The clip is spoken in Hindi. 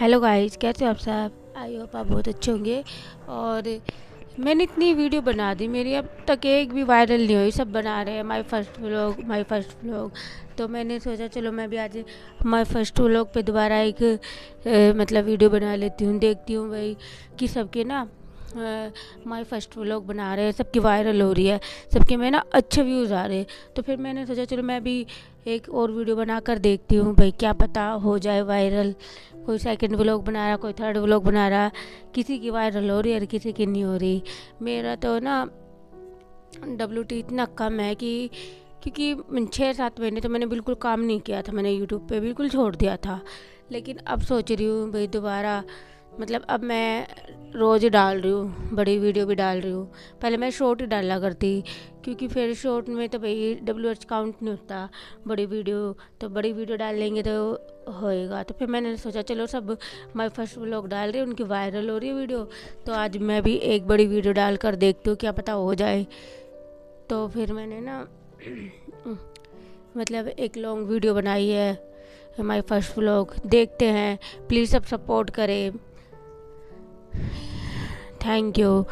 हेलो गाइस कैसे आप साहब आई होप आप बहुत अच्छे होंगे। और मैंने इतनी वीडियो बना दी मेरी अब तक एक भी वायरल नहीं हुई सब बना रहे हैं। My first vlog my first vlog तो मैंने सोचा चलो मैं भी आज माई फ़र्स्ट व्लॉग पे दोबारा एक ए, मतलब वीडियो बना लेती हूँ। देखती हूँ भाई कि सबके ना माई फ़र्स्ट व्लॉग बना रहे हैं सबकी वायरल हो रही है सबके में ना अच्छे व्यूज़ आ रहे हैं। तो फिर मैंने सोचा चलो मैं भी एक और वीडियो बना कर देखती हूँ। भाई क्या पता हो जाए वायरल कोई सेकंड व्लॉग बना रहा, कोई थर्ड व्लॉग बना रहा, किसी की वायरल हो रही और किसी की नहीं हो रही। मेरा तो ना डब्ल्यू टी इतना कम है कि, क्योंकि छः सात महीने तो मैंने बिल्कुल काम नहीं किया था, मैंने यूट्यूब पे बिल्कुल छोड़ दिया था। लेकिन अब सोच रही हूँ भाई दोबारा मतलब अब मैं रोज़ ही डाल रही हूँ, बड़ी वीडियो भी डाल रही हूँ। पहले मैं शॉर्ट ही डाला करती, क्योंकि फिर शॉर्ट में तो भाई डब्ल्यू एच काउंट नहीं होता, बड़ी वीडियो तो बड़ी वीडियो डाल लेंगे तो होएगा। तो फिर मैंने सोचा, चलो सब माई फ़र्स्ट व्लॉग डाल रही हैं, उनकी वायरल हो रही है वीडियो तो आज मैं भी एक बड़ी वीडियो डाल कर देखती हूँ, क्या पता हो जाए। तो फिर मैंने ना मतलब एक लॉन्ग वीडियो बनाई है माई फ़र्स्ट व्लॉग देखते हैं प्लीज़ सब सपोर्ट करें। Thank you